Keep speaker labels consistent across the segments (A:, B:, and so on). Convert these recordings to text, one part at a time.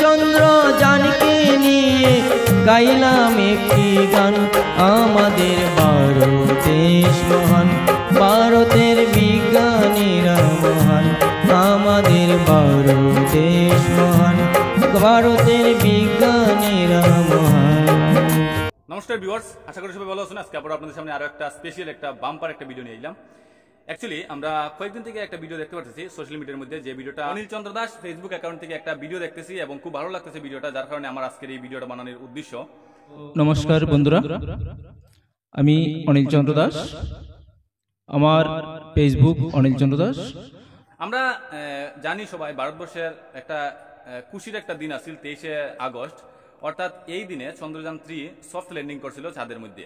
A: চন্দ্র জানকে নিয়ে গাইলাম একটি গান। আমাদের ভারত দেশ মহান, ভারতের বিজ্ঞানীরা মহান। আমাদের ভারত দেশ মহান, ভারতের বিজ্ঞানীরা মহান।
B: নমস্কার ভিউয়ার্স আশা করি সবাই ভালো আছেন। আজকে আপনাদের সামনে আরও একটা স্পেশাল একটা বাম্পার একটা ভিডিও নিয়ে এলাম। অ্যাকচুয়ালি আমরা কয়েকদিন থেকে একটা ভিডিও দেখতে পাচ্ছি সোশ্যাল মিডিয়ার মধ্যে যে ভিডিওটা অনিল চন্দ্র দাস ফেসবুক অ্যাকাউন্ট থেকে একটা ভিডিও দেখতেছি এবং খুব ভালো লাগতেছে ভিডিওটা যার কারণে আমার আজকের এই ভিডিওটা বানানোর উদ্দেশ্য।
C: নমস্কার বন্ধুরা। আমি অনিল চন্দ্র দাস। আমার ফেসবুক অনিল চন্দ্র দাস।
B: আমরা জানি সবাই ভারতবর্ষের একটা খুশির একটা দিন আছিল তেইশে আগস্ট। অর্থাৎ এই দিনে চন্দ্রযান থ্রি সফট ল্যান্ডিং করছিল চাঁদের মধ্যে।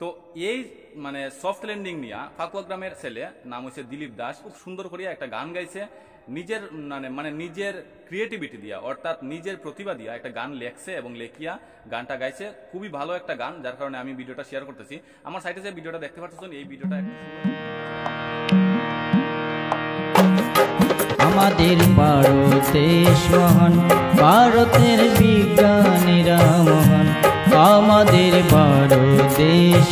B: তো এই মানে সফট ল্যান্ডিং নিয়ে ফাকুয়া গ্রামের ছেলে, নাম হচ্ছে দিলীপ দাস, খুব সুন্দর করিয়া একটা গান গাইছে। নিজের মানে মানে নিজের ক্রিয়েটিভিটি দিয়া, অর্থাৎ নিজের প্রতিভা দিয়া একটা গান লেখছে এবং লেখিয়া গানটা গাইছে। খুবই ভালো একটা গান, যার কারণে আমি ভিডিওটা শেয়ার করতেছি। আমার সাইটে যে ভিডিওটা দেখতে পাচ্ছেন, এই ভিডিওটা
A: আমাদের ভারত মহান ভারতের বিজ্ঞানীরা মহান। আমাদের ভারত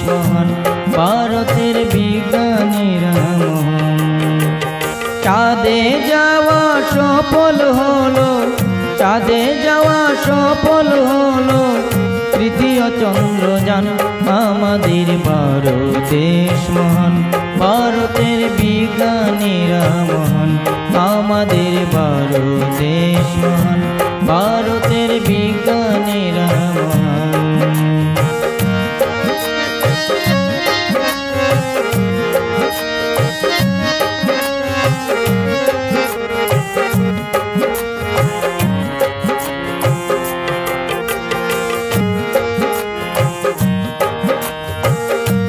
A: মহান ভারতের বিজ্ঞানীরা মহান। চাঁদে যাওয়া সফল হলো, চাঁদে যাওয়া সফল হলো। তৃতীয় চন্দ্রযান আমাদের ভারত মহান ভারতের বিজ্ঞানীরা মহান। আমাদের ভারত দেশ মহান ভারতের বিজ্ঞানীরা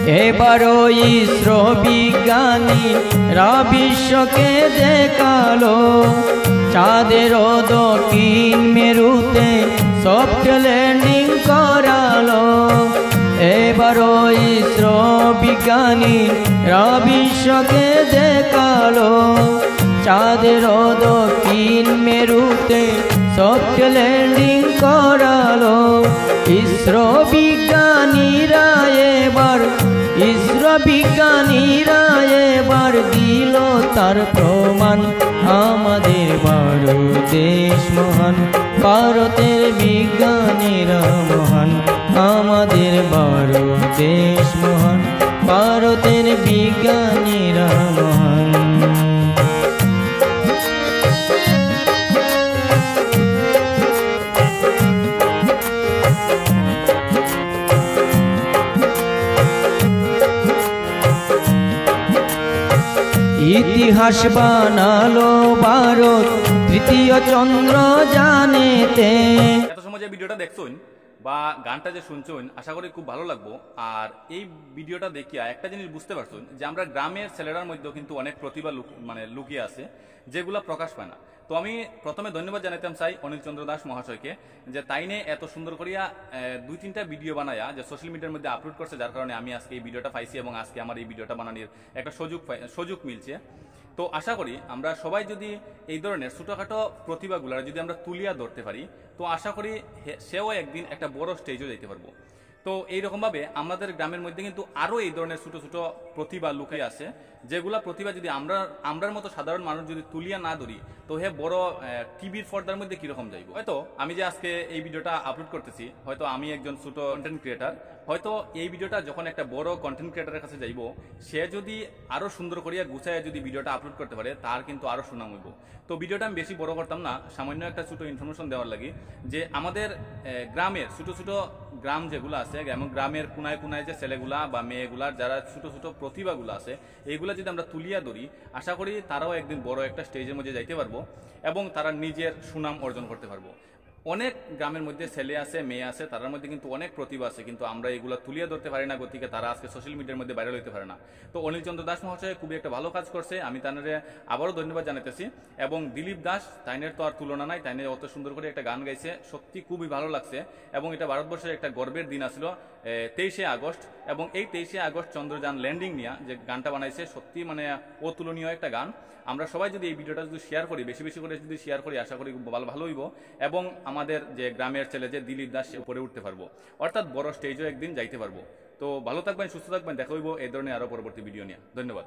A: এবারও ইসরো বিজ্ঞানী রা বিশ্বকে দেখাল, চাঁদের দক্ষিণ মেরুতে সফট ল্যান্ডিং করালো। এবারও ইসরো বিজ্ঞানী রা বিশ্বকে দেখাল, চাঁদের দক্ষিণ মেরুতে সফট ল্যান্ডিং করালো। ইসরো বিজ্ঞানীরা বিজ্ঞানীরা এবার দিল তার প্রমাণ। আমাদের ভারত দেশ মহান, ভারতের বিজ্ঞানীরা মহান। আমাদের ভারত দেশ মহান, ভারতের বিজ্ঞানীরা ইতিহাস বানালো ভারত তৃতীয় চন্দ্র জানেতে।
B: এত সময় যে ভিডিওটা দেখছুন বা গানটা যে শুনছুন আশা করি খুব ভালো লাগবো। আর এই ভিডিওটা দেখিয়া একটা জিনিস বুঝতে পারছুন যে আমরা গ্রামের ছেলেরার মধ্যেও কিন্তু অনেক প্রতিভা মানে লুকিয়ে আছে, যেগুলা প্রকাশ পায় না। তো আমি প্রথমে ধন্যবাদ জানাইতাম চাই অনিল চন্দ্র দাস মহাশয়কে, যে তাইনে এত সুন্দর করিয়া দুই তিনটা ভিডিও বানায়া, যে সোশ্যাল মিডিয়ার মধ্যে আপলোড করছে, যার কারণে আমি আজকে এই ভিডিওটা পাইছি এবং আজকে আমার এই ভিডিওটা বানানোর একটা সুযোগ সুযোগ মিলছে। তো আশা করি আমরা সবাই যদি এই ধরনের ছোটোখাটো প্রতিভাগুলো যদি আমরা তুলিয়া ধরতে পারি, তো আশা করি সেও একদিন একটা বড় স্টেজও যেতে পারব। তো এইরকম ভাবে আমাদের গ্রামের মধ্যে কিন্তু আরও এই ধরনের ছোটো ছোটো প্রতিভা লুকিয়ে আছে, যেগুলা প্রতিভা যদি আমরা, আমরার মতো সাধারণ মানুষ যদি তুলিয়া না ধরি, তো হে বড় টিভির পর্দার মধ্যে কীরকম যাইব? হয়তো আমি যে আজকে এই ভিডিওটা আপলোড করতেছি, হয়তো আমি একজন ছোটো কন্টেন্ট ক্রিয়েটার হয়তো এই ভিডিওটা যখন একটা বড় কন্টেন্ট ক্রিয়েটারের কাছে যাইব, সে যদি আরও সুন্দর করিয়া গুছায় যদি ভিডিওটা আপলোড করতে পারে, তার কিন্তু আরও সুনাম হইব। তো ভিডিওটা আমি বেশি বড় করতাম না, সামান্য একটা ছোট ইনফরমেশন দেওয়ার লাগে, যে আমাদের গ্রামের ছোটো ছোট গ্রাম যেগুলো আছে, এবং গ্রামের কোনায় কোনায় যে ছেলেগুলা বা মেয়েগুলার যারা ছোট ছোট প্রতিভাগুলো আছে, এইগুলো যদি আমরা তুলিয়া ধরি, আশা করি তারাও একদিন বড় একটা স্টেজের মধ্যে যাইতে পারব এবং তারা নিজের সুনাম অর্জন করতে পারব। অনেক গ্রামের মধ্যে ছেলে আছে, মেয়ে আছে তার মধ্যে কিন্তু অনেক প্রতিভা আছে, কিন্তু আমরা এগুলো তুলিয়ে ধরতে পারি না গতিকে তারা আজকে সোশ্যাল মিডিয়ার মধ্যে ভাইরাল হতে পারে না। তো অনিল চন্দ্র দাস মহাশয় খুবই একটা ভালো কাজ করছে, আমি তাদের আবারও ধন্যবাদ জানাতেছি এবং দিলীপ দাস, তাইনের তো আর তুলনা নাই তাইনের অত সুন্দর করে একটা গান গাইছে, সত্যি খুবই ভালো লাগছে। এবং এটা ভারতবর্ষের একটা গর্বের দিন আসলো তেইশে আগস্ট। এবং এই তেইশে আগস্ট চন্দ্রযান ল্যান্ডিং নিয়ে যে গানটা বানাইছে, সত্যি মানে অতুলনীয় একটা গান। আমরা সবাই যদি এই ভিডিওটা যদি শেয়ার করি, বেশি বেশি করে যদি শেয়ার করি, আশা করি ভালো ভালো হইব। এবং আমাদের যে গ্রামের ছেলে যে দিলীপ দাস, সে উপরে উঠতে পারব। অর্থাৎ বড় স্টেজও একদিন যাইতে পারব। তো ভালো থাকবেন, সুস্থ থাকবেন, দেখা হইব এই ধরনের আরও পরবর্তী ভিডিও নিয়ে। ধন্যবাদ।